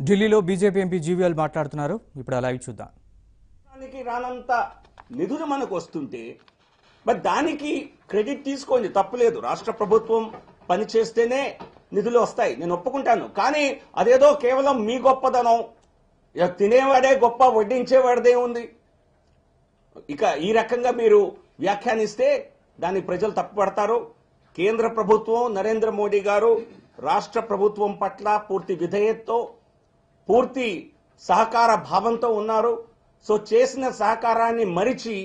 ఢిల్లీలో BJP MP GVL మాట్లాడుతున్నారు. ఇప్పుడు అలా చూద్దాం. దానికి రానంత నిధులు మనకు వస్తుంటే మరి దానికి క్రెడిట్ తీసుకోండి తప్పులేదు. రాష్ట్ర ప్రభుత్వం పని చేస్తేనే నిధులు వస్తాయి. నేను ఒప్పుకుంటాను. కానీ అదేదో కేవలం మీ గొప్పదనం. ఇక తినేవాడే గొప్ప వడ్డించేవాడిదే ఉంది. ఇక ఈ రకంగా మీరు వ్యాఖ్యానిస్తే దాన్ని ప్రజలు తప్పుపడతారు. కేంద్ర ప్రభుత్వం నరేంద్ర మోడీ గారు రాష్ట్ర ప్రభుత్వం పట్ల పూర్తి విధేయతతో పూర్తి సహకార భావంతో ఉన్నారు. సో చేసిన సహకారాన్ని మరిచి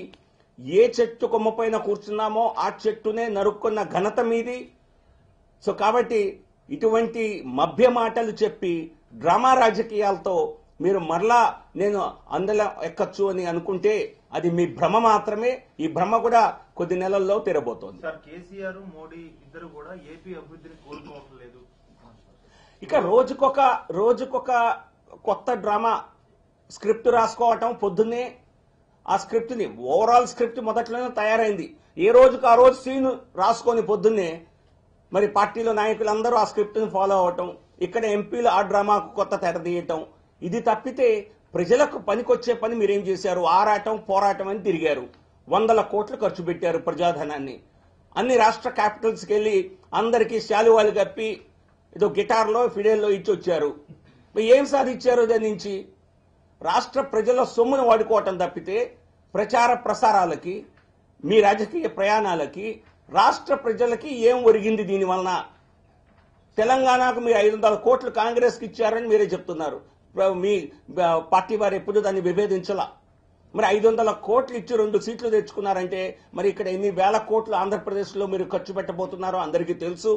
ఏ చెట్టు కొమ్మపైన కూర్చున్నామో ఆ చెట్టునే నరుక్కున్న ఘనత మీది. సో కాబట్టి ఇటువంటి మభ్య మాటలు చెప్పి డ్రామా రాజకీయాలతో మీరు మరలా నేను అందులో ఎక్కచ్చు అని అనుకుంటే అది మీ భ్రమ మాత్రమే. ఈ భ్రమ కూడా కొద్ది నెలల్లో తెరబోతోంది. సార్ కేసీఆర్ మోడీ ఇద్దరు కూడా ఏపీ అభివృద్ధిని ఇక రోజుకొక రోజుకొక కొత్త డ్రామా స్క్రిప్ట్ రాసుకోవటం పొద్దున్నే ఆ స్క్రిప్ట్ని ఓవరాల్ స్క్రిప్ట్ మొదట్లోనే తయారైంది. ఏ రోజుకు ఆ రోజు సీన్ రాసుకొని పొద్దున్నే మరి పార్టీలో నాయకులందరూ ఆ స్క్రిప్ట్ని ఫాలో అవటం ఇక్కడ ఎంపీలు ఆ డ్రామాకు కొత్త తెర తీయటం ఇది తప్పితే ప్రజలకు పనికొచ్చే పని మీరేం చేశారు? ఆరాటం పోరాటం అని తిరిగారు. వందల కోట్లు ఖర్చు పెట్టారు ప్రజాధనాన్ని. అన్ని రాష్ట్ర క్యాపిటల్స్కి వెళ్ళి అందరికీ శాలువాలు కప్పి ఏదో గిటార్లో ఫిడేల్లో ఇచ్చి వచ్చారు మరి ఏం సాధించారు దాని నుంచి? రాష్ట్ర ప్రజల సొమ్మును వాడుకోవటం తప్పితే ప్రచార ప్రసారాలకి మీ రాజకీయ ప్రయాణాలకి రాష్ట్ర ప్రజలకి ఏం ఒరిగింది దీని వలన? తెలంగాణకు మీరు ఐదు వందల కోట్లు కాంగ్రెస్కి ఇచ్చారని మీరే చెప్తున్నారు. మీ పార్టీ వారు ఎప్పుడు దాన్ని విభేదించలా? మరి ఐదు వందల కోట్లు ఇచ్చి రెండు సీట్లు తెచ్చుకున్నారంటే మరి ఇక్కడ ఎన్ని వేల కోట్లు ఆంధ్రప్రదేశ్లో మీరు ఖర్చు పెట్టబోతున్నారో అందరికీ తెలుసు.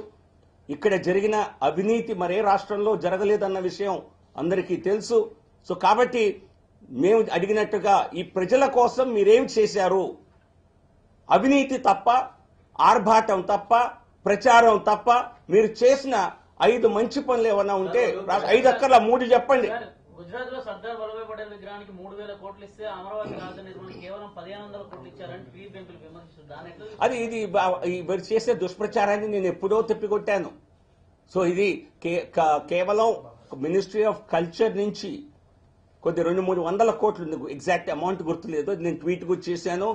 ఇక్కడ జరిగిన అవినీతి మరే రాష్ట్రంలో జరగలేదన్న విషయం అందరికీ తెలుసు. సో కాబట్టి మేము అడిగినట్టుగా ఈ ప్రజల కోసం మీరేం చేశారు? అవినీతి తప్ప ఆర్భాటం తప్ప ప్రచారం తప్ప మీరు చేసిన ఐదు మంచి పనులు ఏమన్నా ఉంటే ఐదు అక్కర్ల మూడు చెప్పండి. గుజరాత్లో సర్దార్ వల్లభాయ్ పటేల్ విగ్రహానికి మూడు వేల కోట్లు ఇస్తే అమరావతి రాజధాని నిర్మాణం కేవలం పదిహేను వందల కోట్లు ఇచ్చారని టీడీపీ ఎంపీలు విమర్శిస్తారు దాని అది ఇది ఇవరు చేసే దుష్ప్రచారాన్ని నేను ఎప్పుడో తిప్పికొట్టాను. సో ఇది కేవలం మినిస్ట్రీ ఆఫ్ కల్చర్ నుంచి కొద్ది రెండు మూడు వందల కోట్లు ఎగ్జాక్ట్ అమౌంట్ గుర్తులేదు. నేను ట్వీట్ కూడా చేశాను.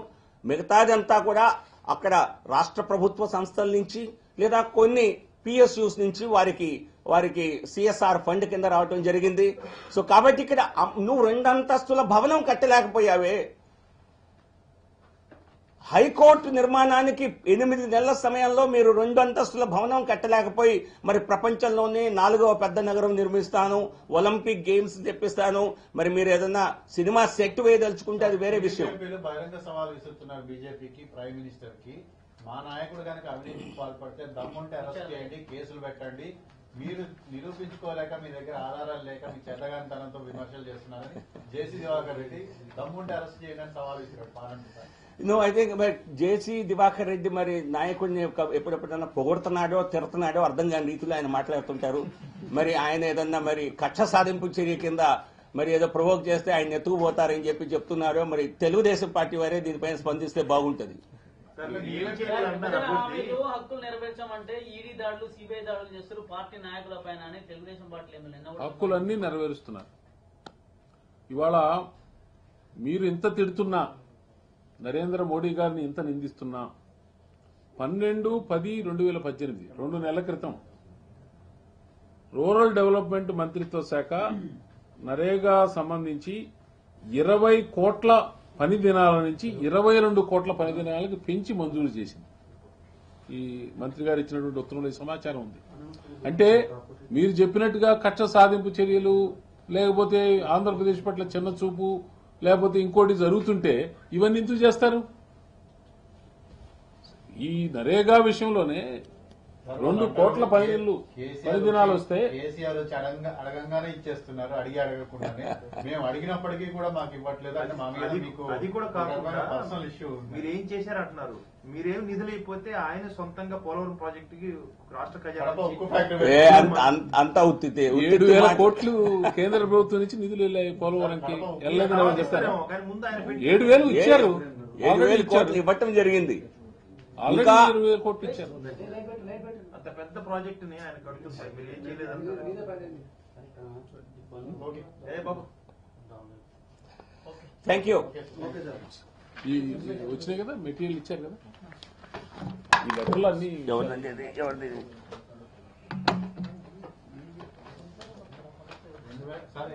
మిగతాదంతా కూడా అక్కడ రాష్ట్ర ప్రభుత్వ సంస్థల నుంచి లేదా కొన్ని పిఎస్యూస్ నుంచి వారికి వారికి సిఎస్ఆర్ ఫండ్ కింద రావటం జరిగింది. సో కాబట్టి ఇక్కడ నువ్వు రెండంతస్తుల భవనం కట్టలేకపోయావే. హైకోర్టు నిర్మాణానికి ఎనిమిది నెలల సమయంలో మీరు రెండు అంతస్తుల భవనం కట్టలేకపోయి మరి ప్రపంచంలోనే నాలుగవ పెద్ద నగరం నిర్మిస్తాను ఒలింపిక్ గేమ్స్ తెప్పిస్తాను మరి మీరు ఏదన్నా సినిమా సెట్ వేయదలుచుకుంటే అది వేరే విషయం. బహిరంగ సవాల్ విసురుతున్నారు బీజేపీకి ప్రైమ్ మినిస్టర్కి మా నాయకుడు కనుక అవినీతికి పాల్పడితే దమ్ముంటే అరెస్ట్ చేయండి కేసులు పెట్టండి మీరు నిరూపించుకోలేక మీ దగ్గర ఆధారాలు లేక మీ చెడ్డగానితనంతో విమర్శలు చేస్తున్నారని జేసీ దివాకర్ రెడ్డి దమ్ముంటే అరెస్ట్ చేయడానికి సవాల్ విసిరాడు పార్లమెంట్ నో ఐ థింక్ మరి జేసీ దివాకర్ రెడ్డి మరి నాయకుడిని ఎప్పుడెప్పుడైనా ఎప్పుడెప్పుడన్నా పొగుడుతున్నాడో తిడుతున్నాడో అర్థం కాని రీతిలో ఆయన మాట్లాడుతుంటారు. మరి ఆయన ఏదన్నా మరి కక్ష సాధింపు చర్య కింద మరి ఏదో ప్రొవోక్ చేస్తే ఆయన ఎత్తుకుపోతారని చెప్పి చెప్తున్నారో మరి తెలుగుదేశం పార్టీ వారే దీనిపైన స్పందిస్తే బాగుంటుంది. హామీలు హక్కులు నెరవేర్చామంటే ఈడీ దాడులు సిబిఐ దాడులు చేస్తారు పార్టీ నాయకుల పైన అని తెలుగుదేశం పార్టీ ఎమ్మెల్యే హక్కులన్నీ నెరవేరుస్తున్నారు. ఇవాళ మీరు ఇంత తిడుతున్నా నరేంద్ర మోడీ గారిని ఇంత నిందిస్తున్నా పన్నెండు పది రెండు వేల పద్దెనిమిది రెండు నెలల క్రితం రూరల్ డెవలప్మెంట్ మంత్రిత్వ శాఖ నరేగా సంబంధించి ఇరవై కోట్ల పని దినాల నుంచి ఇరవై రెండు కోట్ల పని దినాలకు పెంచి మంజూరు చేసింది. ఈ మంత్రి గారు ఇచ్చినటువంటి ఉత్తర్వుల సమాచారం ఉంది. అంటే మీరు చెప్పినట్టుగా కక్ష సాధింపు చర్యలు లేకపోతే ఆంధ్రప్రదేశ్ పట్ల చిన్న చూపు లేకపోతే ఇంకోటి జరుగుతుంటే ఇవన్నీ ఎందుకు చేస్తారు? ఈ నరేగా విషయంలోనే రెండు కోట్ల పని దినాలు వస్తే కేసీఆర్ వచ్చి అడగంగా అడగంగానే ఇచ్చేస్తున్నారు అడిగి అడగకుండానే మేము అడిగినప్పటికీ కూడా మాకు ఇవ్వట్లేదు అంటే మా మీద మీకు అది కూడా కాకుండా పర్సనల్ ఇష్యూ మీరు ఏం చేశారు అంటున్నారు మీరేం నిధులు అయిపోతే ఆయన సొంతంగా పోలవరం ప్రాజెక్ట్కి రాష్ట్ర ఖజానా అంత- ఉత్తితే ఏడు వేల కోట్లు కేంద్ర ప్రభుత్వం నుంచి నిధులు వెళ్ళాయి పోలవరంకి వెళ్ళలేదని చెప్తారు ఇస్తారేమో, కానీ ముందు ఆయన పెట్టి- ఏడు వేలు ఇచ్చారు ఏడు వేల కోట్లు ఇవ్వటం జరిగింది ఇంకా- అంత పెద్ద ప్రాజెక్ట్ని ఆయన కడుతుంటారు మీరు ఏం చేయలేదంటారు ఓకే. ఏ బాబు. థ్యాంక్ యూ వచ్చినాయి కదా మెటీరియల్ ఇచ్చారు కదా? ఈ లెక్కలు అన్ని ఎవరిదండి? ఎవరిది? సార్